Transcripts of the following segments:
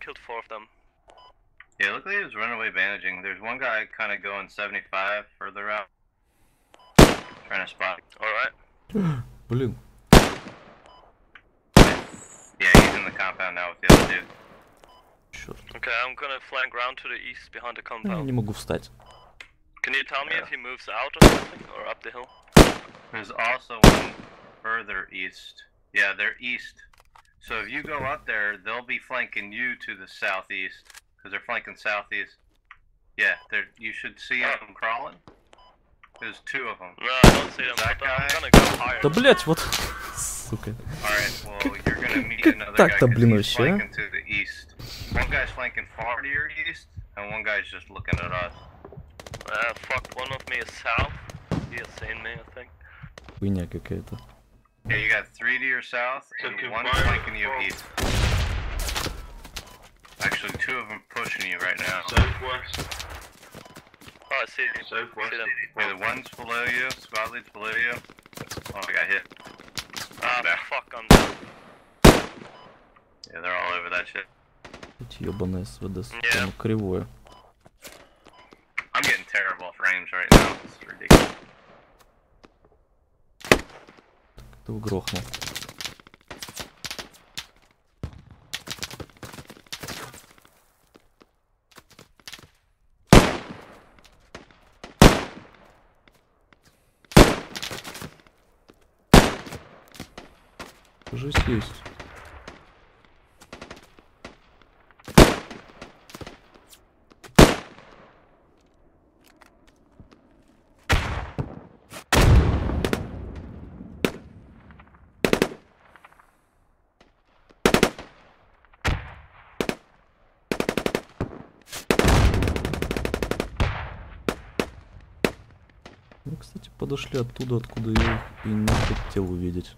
killed four of them. Yeah, look like he was runaway bandaging. There's one guy kind of going 75 further out. Trying to spot. Alright. Блин, Yeah, he's in the compound now with the other dude. черт. Okay, I'm gonna flank round to the east behind the Я compound. не могу встать. Can you tell me Yeah. if he moves out or something? Or up the hill? There's also one further east. Yeah, they're east. So if you go up there, they'll be flanking you to the southeast. Because they're flanking southeast. Yeah, they're, you should see them crawling. There's two of them. No, I don't see them, That but I'm guy? gonna go higher. Да блять, вот. Сука. Alright, well, you're gonna meet как another guy так-то, 'cause блин, he's вообще, а? flanking to the east. One guy's flanking far to your east, and one guy's just looking at us. Uh, fuck, one of me is south. He has seen me, I think. Хуйня какая-то. Yeah, you got three to your south, and Taking one fire flanking you from- east. Actually, two of them pushing you right now. Southwest. Oh, I see you. Southwest. See them. Yeah, the one's below you, squad lead's below you. Oh, I got hit. Ah, down. fuck, I'm down. Yeah, they're all over that shit. Эти ебаные СВД, Yeah. оно кривое. I'm getting terrible frames right now. It's ridiculous. Ты грохнул. Кажись, есть. Подошли оттуда, откуда я их и не хотел увидеть.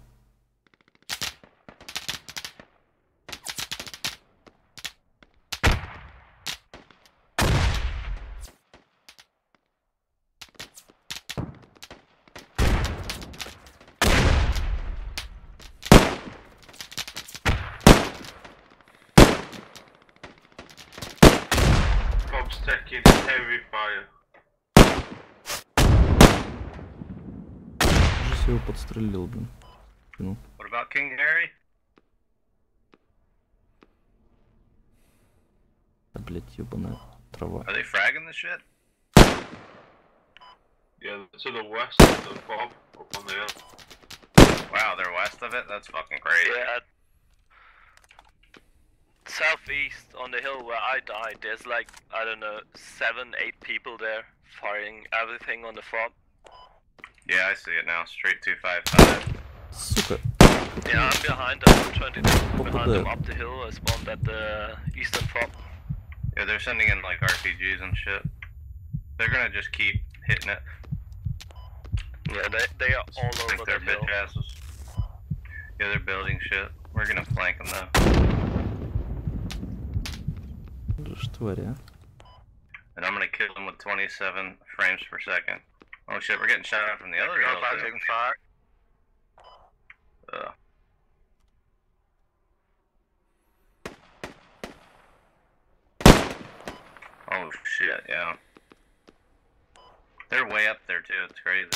Heavy fire. его подстрелил, блин. Ну, What about King Harry? а, блядь, ебаная трава. Are they fragging the shit? Yeah, to the west of the Bob, up on the hill. Wow, they're west of it? That's fucking crazy. Yeah. Southeast on the hill where I died, there's like, I don't know, seven, eight people there firing everything on the front. Yeah, I see it now. Straight 255. Сука, Yeah, I'm behind them. I'm trying to go What behind the- them up the hill. I spawned at the eastern front. Yeah, they're sending in like RPGs and shit. They're gonna just keep hitting it. Yeah, they, they are all Think over they're the hill. bitch asses. Yeah, they're building shit. We're gonna flank them though. что тварь, а? And I'm gonna kill them with 27 frames per second. Oh shit, we're getting shot at from the other hill. too. fire. Ugh. Oh shit, yeah. They're way up there too, it's crazy.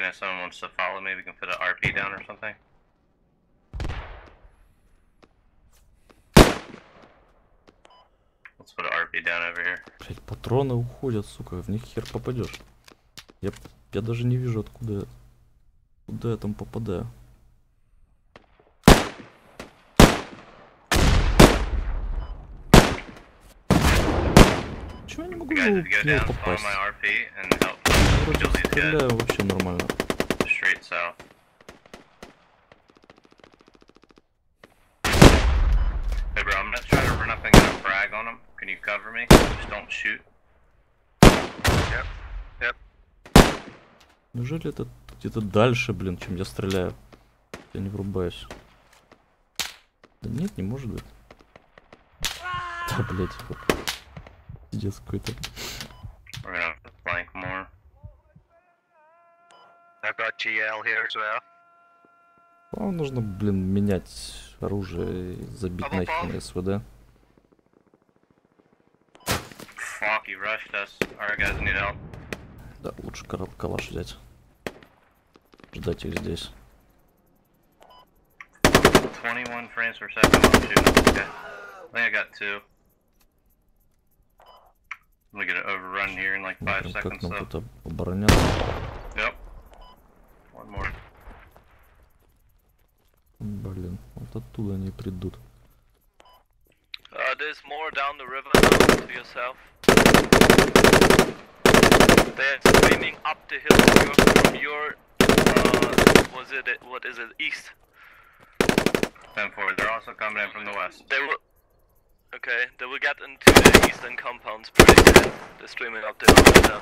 Flanking if someone wants to follow me, we can put an RP down or something. Let's put an RP down over here. Блять, патроны уходят, сука, в них хер попадешь. Я, я даже не вижу, откуда, куда я там попадаю. Чего я не могу попасть? Вроде стреляю вообще нормально. Hey bro, I'm gonna try to run up and get a frag on them. Can you cover me? Just don't shoot. Yep. Yep. Неужели это где-то дальше, блин, чем я стреляю? Я не врубаюсь. Да нет, не может быть. Да, блять. Пиздец какой-то. GL here as well. По-моему, нужно, блин, менять оружие и забить нахер на СВД. Fuck, he rushed us. Alright, guys, need help. Да, лучше калаш взять. Ждать их здесь. 21 frames per second. I'm shooting. Okay. I think I got two. I'm gonna get overrun here in like five Смотрим, как seconds нам тут об- обороняться. Yep. One more. Блин, вот оттуда они придут. Uh, there's more down the river now to yourself. They're streaming up the hill from your, from your uh, was it, what is it, east? 10 4. They're also coming in from the west. They will, okay, they will get into the eastern compounds pretty soon. They're streaming up the hill right now.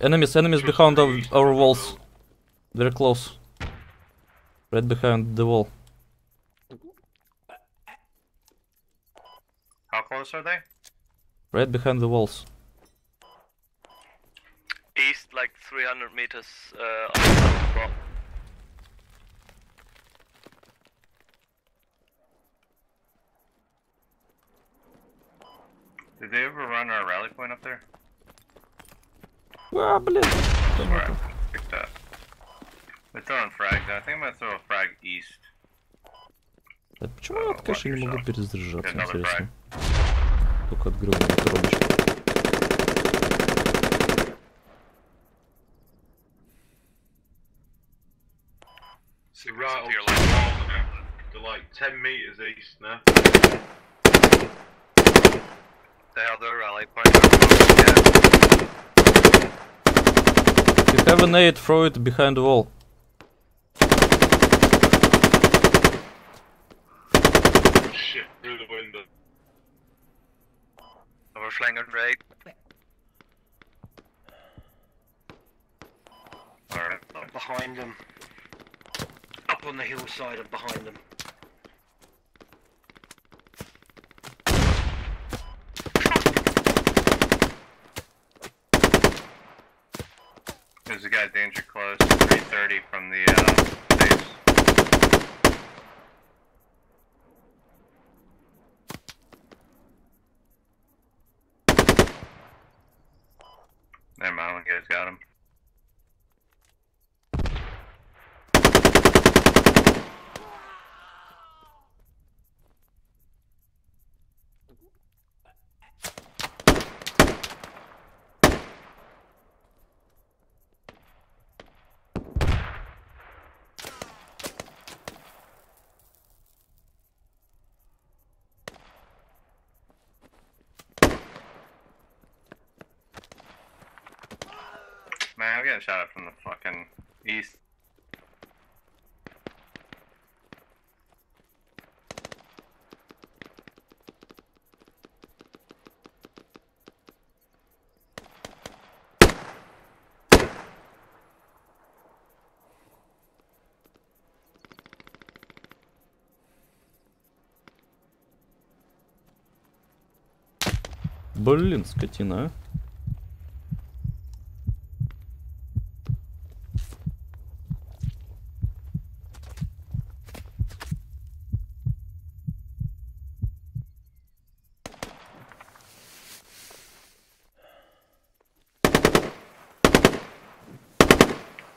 Enemies, enemies behind our, our walls. Very close. Right behind the wall. How close are they? Right behind the walls. East, like 300 meters uh, on the. Did they ever run our rally point up there? А, блин. Alright, picked up. They're throwing frags. I think I'm gonna throw a frag east. А почему я, конечно, не могу перезаряжаться, Another интересно? Только от грёбаной коробочки. So right up To to your the left. wall now. They're like 10 meters east now. They have their rally point. Yeah. If you have a nade, throw it behind the wall. Shit, through the window. We're flinging right. Alright. behind them. Up on the hillside and behind them. There's a guy danger close. 330 from the uh, base. Never mind, one guy's got him. Getting shot at from the fucking east. Блин, скотина, а.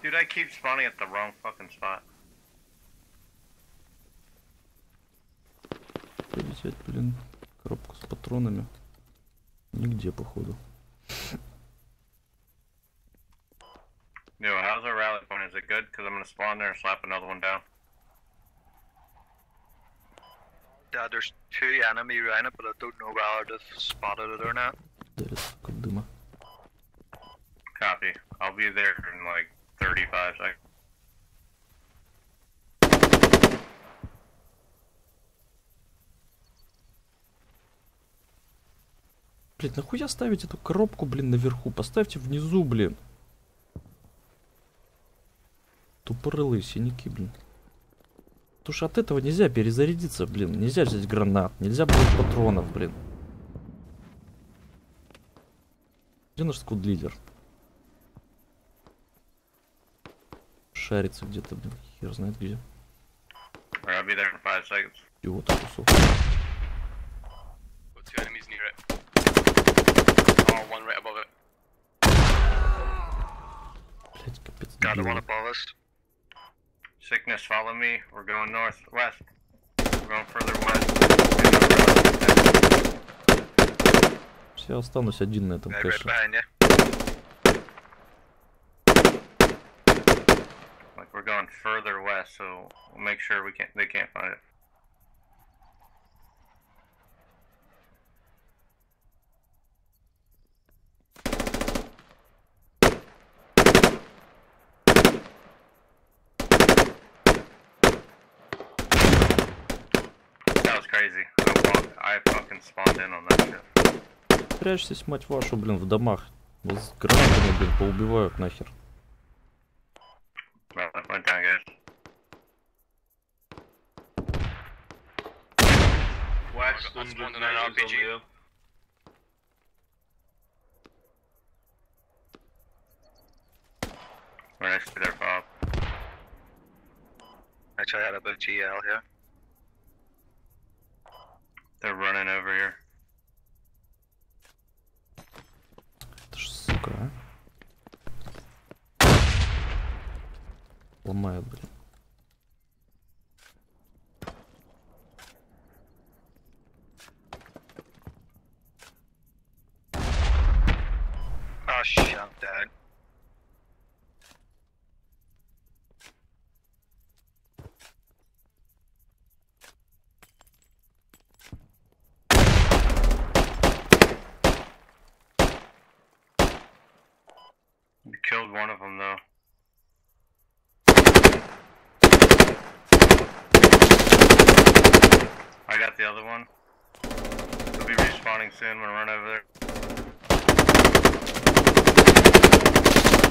Dude, I keep spawning at the wrong fucking spot. Взять, блин, коробку с патронами. Нигде, походу. Yo, how's our rally point? Is it good? Because I'm gonna spawn there and slap another one down. Yeah, there's two enemy around it, but I don't know whether they've spotted it or not. Дарит, сука, дыма. Copy. I'll be there in like 35 seconds. Блин, нахуя ставить эту коробку, блин, наверху? Поставьте внизу, блин. Тупорылые синяки, блин. Потому что от этого нельзя перезарядиться, блин. Нельзя взять гранат, нельзя брать патронов, блин. Где наш скудлидер? лидер Шарится где-то, блин. Хер знает где. И вот кусок. Oh. Блять, капец. Got the one дебилы. above us. Sickness, follow me. We're going northwest. We're going further west. Я останусь один на этом кэше. behind you. Like we're going further west, so we'll make sure we can't. They can't find it. That was crazy. I, walked, I fucking spawned in on that shit. Прячьтесь, мать вашу, блин, в домах. Вас гранатами, блин, поубивают нахер. West, I 100 spawned in an meters on RPG. the hill. We're next to their Bob. Actually, I had a bit of GL here. They're running over here. Это ж сука, а. Ломает, блин. One of them though. I got the other one. He'll be respawning soon when I run over there.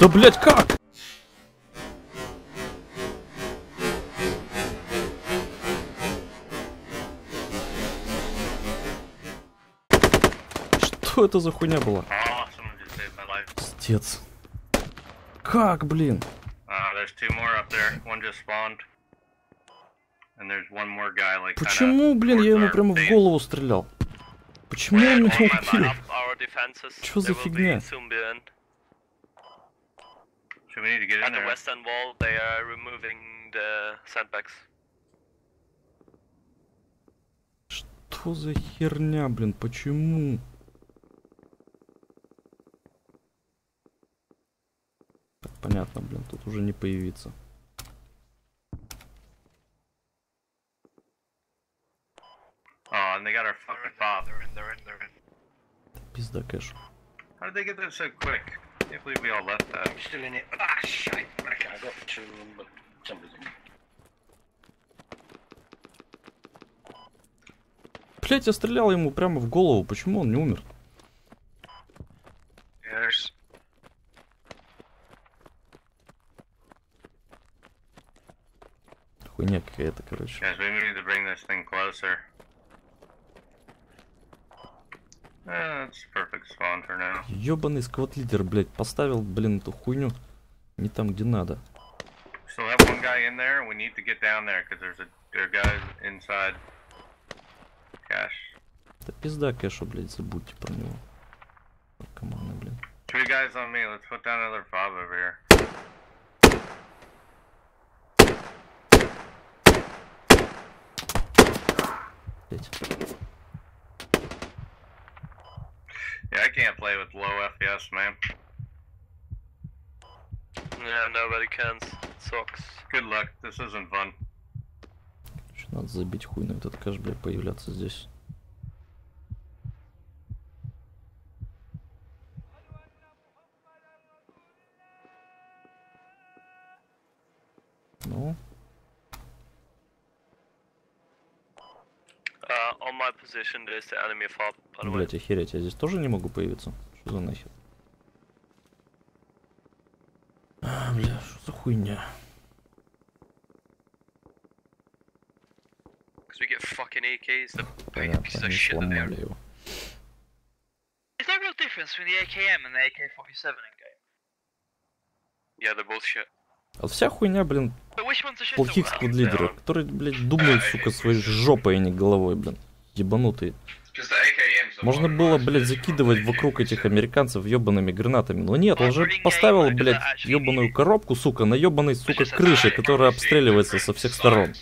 Да, блять, как? Что это за хуйня была? Oh, someone just saved my life. Пиздец. Как, блин? Uh, Почему, блин, я ему прямо в голову стрелял? Почему он меня Oh убил? Чё за фигня? Что за херня, блин, почему? Понятно, блин, тут уже не появиться. Oh, and they got our fucking Bob. They're in, they're in, they're in. Пизда кэш. How did they get that so quick? Can't believe we all left that. I'm still in it. Ah, shit. Okay, I got two of them, but somebody's in. Блять, я стрелял ему прямо в голову, почему он не умер? Хуйня какая-то, короче. Guys, we need to bring this thing closer. Eh. Ёбаный сквот-лидер, блять, поставил, блин, эту хуйню не там, где надо. Still have one guy in there. We need to get down there because there's a there are guys inside. Cash. Да пизда кэшу, блять, забудьте про него. Наркоманы, блин. Three guys on me. Let's put down another fob over here. Блять. Yeah, I can't play with low FPS, man. Yeah, nobody can. It sucks. Good luck. This isn't fun. Ещё надо забить хуй на этот кэш, блядь, появляться здесь. Ну, Uh, on my my position, there's the enemy fob, by the way. Блять, охереть, я здесь тоже не могу появиться? Что за нахер? А, бля, что за хуйня? We get fucking AKs, the Понятно, pieces of shit that they are. Is there a real difference between the AKM and the AK-47 in game? Yeah, they're both shit. А вся хуйня, блин, плохих сквад-лидеров, которые, блядь, думают, сука, своей жопой, а не головой, блин. Ебанутые. Можно было, блядь, закидывать вокруг этих американцев ебаными гранатами. Но нет, он же поставил, блядь, ебаную коробку, сука, на ебаной, сука, крыше, которая обстреливается со всех сторон.